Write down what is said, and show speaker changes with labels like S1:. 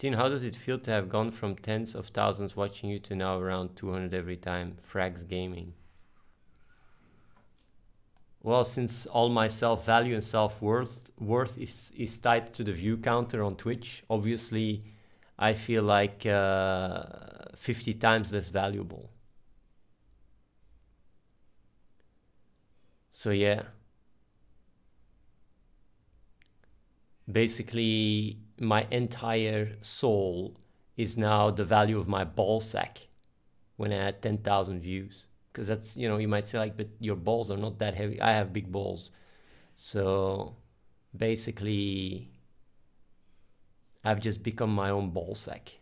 S1: Tin, how does it feel to have gone from tens of thousands watching you to now around 200 every time? Frags Gaming. Well, since all my self value and self worth worth is, is tied to the view counter on Twitch, obviously I feel like uh, 50 times less valuable. So, yeah. Basically, my entire soul is now the value of my ball sack when I had 10,000 views. Because that's you know you might say like but your balls are not that heavy. I have big balls. So basically i've just become my own ball sack